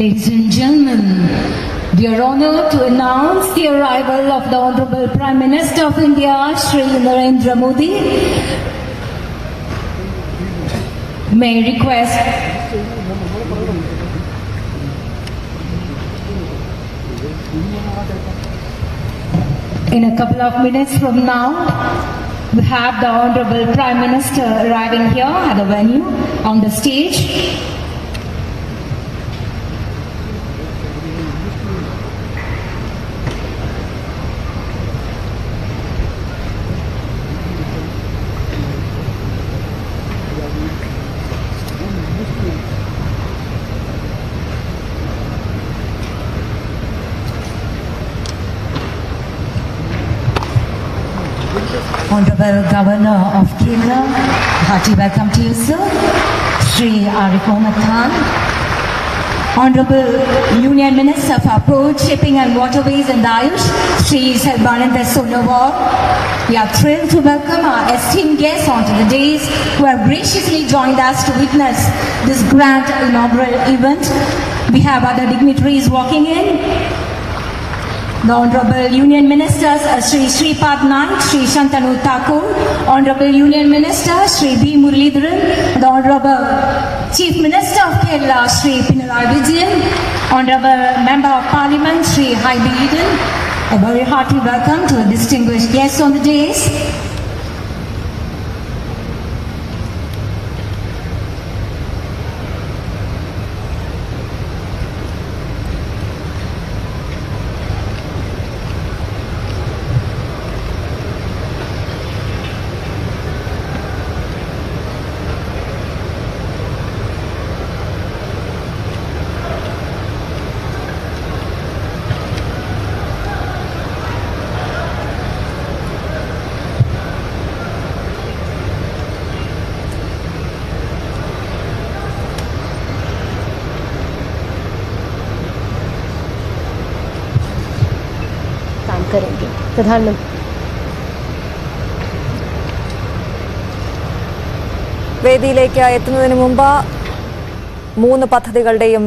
Ladies and gentlemen, we are honored to announce the arrival of the Honorable Prime Minister of India, Shri Narendra Modi. May I request In a couple of minutes from now, we have the Honorable Prime Minister arriving here at the venue on the stage. Governor of Kerala, hearty welcome to you, sir. Sri Arif Mohammed Khan. Honorable Union Minister for Port, Shipping and Waterways and Ayush, Sri Sarbananda Sonowal. We are thrilled to welcome our esteemed guests onto the days who have graciously joined us to witness this grand inaugural event. We have other dignitaries walking in. The Honorable Union Ministers uh, Sri Sripad Naik, Sri Shantanu Thakur, Honorable Union Minister Sri V. Muralidharan, the Honorable Chief Minister of Kerala Sri Pinarayi Vijayan, Honorable Member of Parliament Sri Hibi Eden, a very hearty welcome to the distinguished guests on the dais. പ്രധാനമന്ത്രി വേദിയിലേക്ക് എത്തുന്നതിന് മുമ്പ് മൂന്ന് പദ്ധതികളുടെയും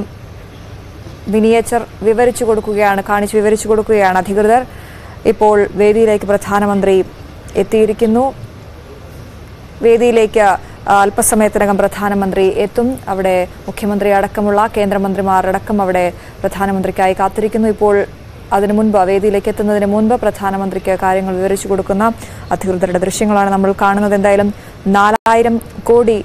miniature വിവരിച്ചു കൊടുക്കുകയാണ് കാണിച്ചു വിവരിച്ചു കൊടുക്കുകയാണ് അധികൃതർ. ഇപ്പോൾ വേദിയിലേക്ക് പ്രധാനമന്ത്രി എത്തിയിരിക്കുന്നു. വേദിയിലേക്ക് അല്പസമയത്തിനകം പ്രധാനമന്ത്രി എത്തും. അവിടെ മുഖ്യമന്ത്രി അടക്കമുള്ള കേന്ദ്രമന്ത്രിമാരടക്കം അവിടെ പ്രധാനമന്ത്രിക്കായി കാത്തിരിക്കുന്നു. ഇപ്പോൾ അതിനു മുൻപ് വേദിയിലേക്ക് എത്തുന്നതിന് മുൻപ് പ്രധാനമന്ത്രിക്ക് കാര്യങ്ങൾ വിവരിച്ചു കൊടുക്കുന്ന അധികൃതരുടെ ദൃശ്യങ്ങളാണ് നമ്മൾ കാണുന്നത്. എന്തായാലും നാലായിരം കോടി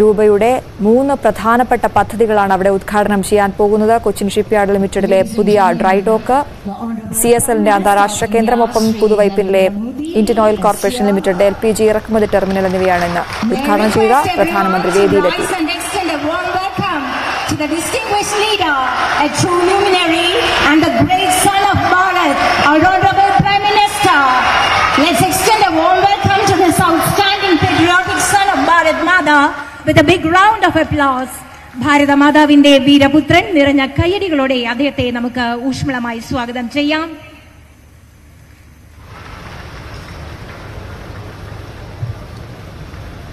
രൂപയുടെ മൂന്ന് പ്രധാനപ്പെട്ട പദ്ധതികളാണ് അവിടെ ഉദ്ഘാടനം ചെയ്യാൻ പോകുന്നത്. കൊച്ചിൻ ഷിപ്പ്യാർഡ് ലിമിറ്റഡിലെ പുതിയ ഡ്രൈ ഡോക്ക് സി എസ് എല്ലിന്റെ അന്താരാഷ്ട്ര കേന്ദ്രമൊപ്പം പുതുവൈപ്പിലെ Indian oil corporation limited L P G ഇറക്കുമതി ടെർമിനൽ എന്നിവയാണ് ഇന്ന് ഉദ്ഘാടനം ചെയ്യുക. പ്രധാനമന്ത്രി വേദിയിലെത്തി and extend a warm welcome to the distinguished leader, a true luminary, and the great son of Bharat, our Honorable Prime Minister. Let's extend a warm welcome to this outstanding patriotic son of Bharat Mada with a big round of applause. ഭാരതമാതാവിന്റെ വീരപുത്രൻ നിറഞ്ഞ കയ്യടികളോടെ അദ്ദേഹത്തെ നമുക്ക് ഊഷ്മളമായി സ്വാഗതം ചെയ്യാം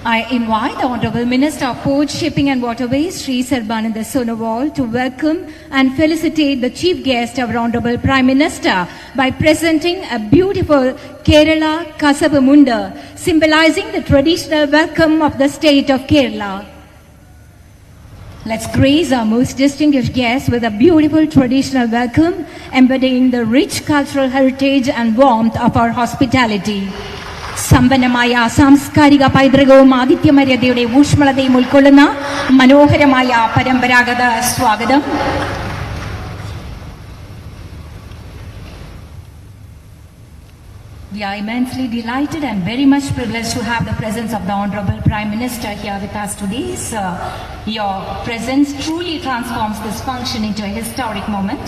I invite the Honorable Minister of Ports, Shipping and Waterways, Sri Sarbananda Sonowal, to welcome and felicitate the chief guest, our Honorable Prime Minister, by presenting a beautiful Kerala Kasavu Mundu, symbolizing the traditional welcome of the state of Kerala. Let's grace our most distinguished guest with a beautiful traditional welcome, embodying the rich cultural heritage and warmth of our hospitality. സമ്പന്നമായ സാംസ്കാരിക പൈതൃകവും ആതിഥ്യമര്യതയുടെ ഊഷ്മളതയും ഉൾക്കൊള്ളുന്ന മനോഹരമായ പരമ്പരാഗത സ്വാഗതം We are immensely delighted and very much privileged to have the presence of the Honorable Prime Minister here with us today. Sir, your presence truly transforms this function into a historic moment.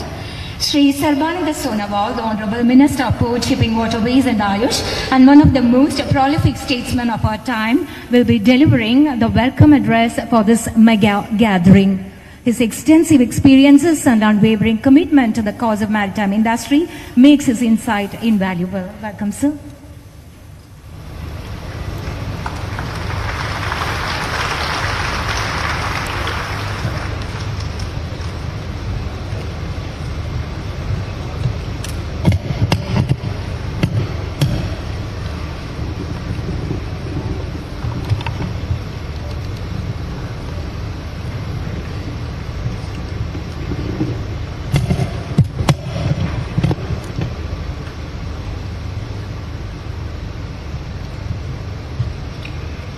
Sri Sarbananda Sonowal, the Honorable Minister of Port, Shipping, Waterways and Ayush, and one of the most prolific statesmen of our time, will be delivering the welcome address for this mega gathering. His extensive experiences and unwavering commitment to the cause of maritime industry makes his insight invaluable. Welcome, sir.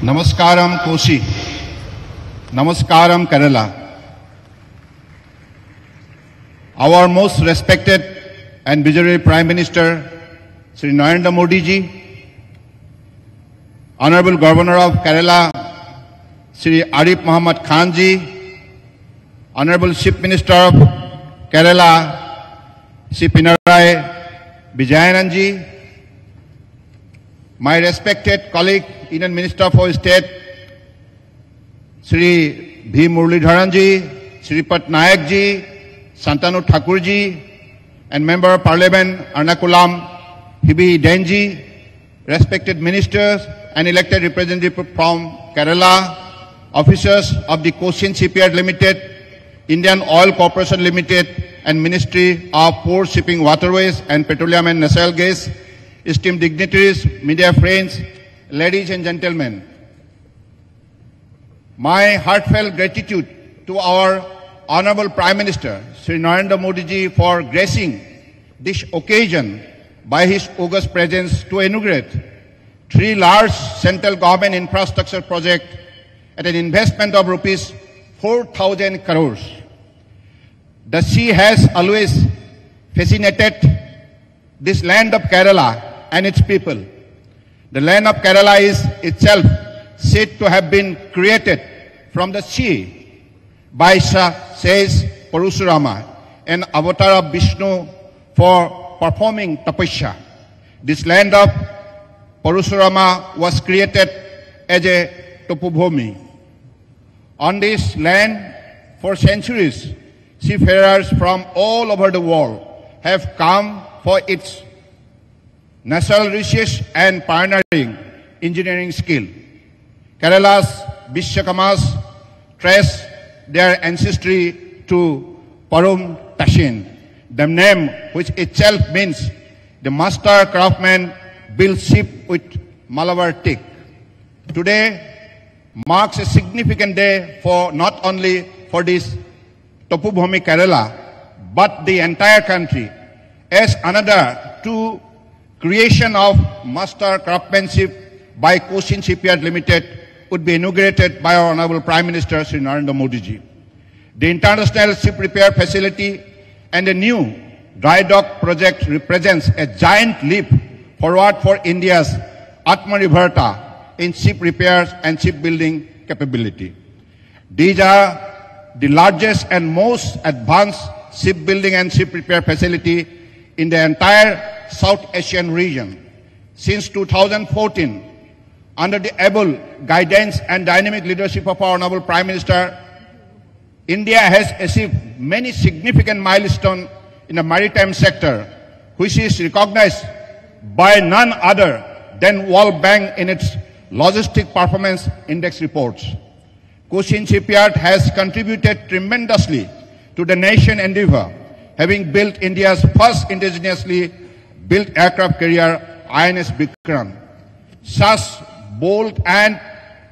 नमस्कार कोशी। नमस्कार Kerala. Our most respected and visionary prime minister Shri Narendra Modi ji honourable governor of Kerala Shri Arif Mohammad Khan ji honourable chief minister of Kerala Shri Pinarayi Vijayanand ji my respected colleague, Indian Minister for State, Sri V. Muralidharan ji, Sri Pat Nayak Shantanu Thakur ji, and Member of Parliament Ernakulam Hibi Eden ji, respected ministers and elected representatives from Kerala, officers of the Cochin Shipyard Limited, Indian Oil Corporation Limited, and Ministry of Port Shipping Waterways and Petroleum and Natural Gas, esteemed dignitaries, media friends, ladies and gentlemen. My heartfelt gratitude to our Honorable Prime Minister, Sri Narendra Modi ji, for gracing this occasion by his august presence to inaugurate three large central government infrastructure projects at an investment of rupees 4,000 crores. The sea has always fascinated this land of Kerala and its people. The land of Kerala is itself said to have been created from the sea by, says Parasurama, an avatar of Vishnu for performing tapasya. This land of Parasurama was created as a tapobhumi. On this land, for centuries, seafarers from all over the world have come for its natural research and pioneering engineering skill. Kerala's Vishwakarmas trace their ancestry to Parum Tashin, the name which itself means the master craftsman built ship with Malabar teak. Today marks a significant day for not only for this Tapobhumi Kerala, but the entire country as another two creation of master craftsmanship by Cochin Shipyard Limited would be inaugurated by our Honorable Prime Minister Sri Narendra Modi ji. The International Ship Repair Facility and the new dry dock project represents a giant leap forward for India's Atmanirbharta in ship repairs and shipbuilding capability. These are the largest and most advanced shipbuilding and ship repair facility in the entire South Asian region. Since 2014, under the able guidance and dynamic leadership of our Honorable Prime Minister, India has achieved many significant milestones in the maritime sector, which is recognized by none other than World Bank in its Logistic Performance Index reports. Cochin Shipyard has contributed tremendously to the nation endeavor, having built India's first indigenously built aircraft carrier, INS Vikrant. Such bold and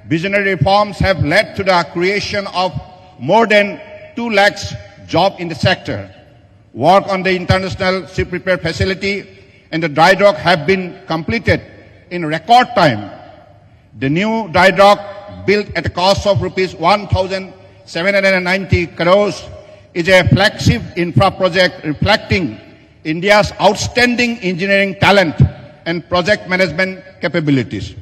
visionary reforms have led to the creation of more than 2 lakhs jobs in the sector. Work on the International Ship Repair Facility and the dry dock have been completed in record time. The new dry dock, built at a cost of rupees 1,790 crores, is a flagship infra project reflecting India's outstanding engineering talent and project management capabilities.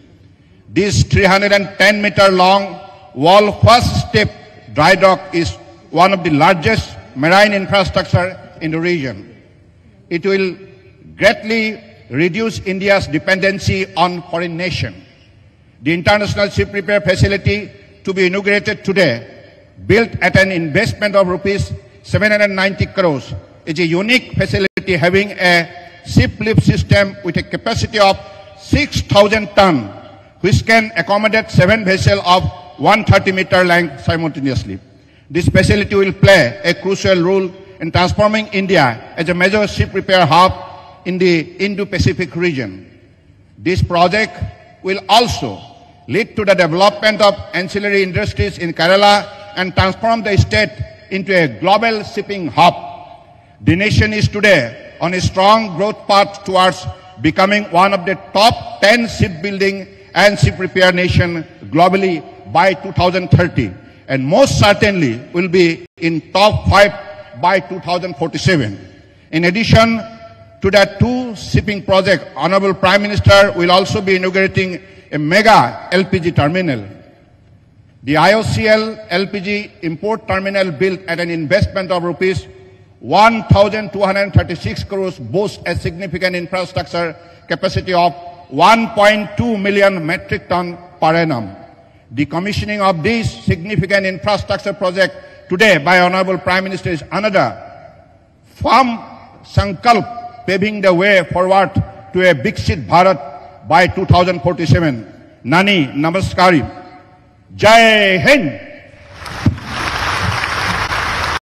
This 310 meter long wall first step dry dock is one of the largest marine infrastructure in the region. It will greatly reduce India's dependency on foreign nations. The International Ship Repair Facility to be inaugurated today, built at an investment of rupees 790 crores, is a unique facility having a ship lift system with a capacity of 6,000 ton which can accommodate seven vessels of 130 meter length simultaneously. This facility will play a crucial role in transforming India as a major ship repair hub in the Indo-Pacific region. This project will also lead to the development of ancillary industries in Kerala and transform the state into a global shipping hub. The nation is today on a strong growth path towards becoming one of the top 10 shipbuilding and ship repair nation globally by 2030 and most certainly will be in top five by 2047. In addition to that two shipping project, Honorable Prime Minister will also be inaugurating a mega LPG terminal. The IOCL LPG import terminal built at an investment of rupees 1,236 crores boasts a significant infrastructure capacity of 1.2 million metric ton per annum. The commissioning of this significant infrastructure project today by Honorable Prime Minister is another firm sankalp paving the way forward to a Viksit Bharat by 2047. Nanni Namaskaram. Jai Hind.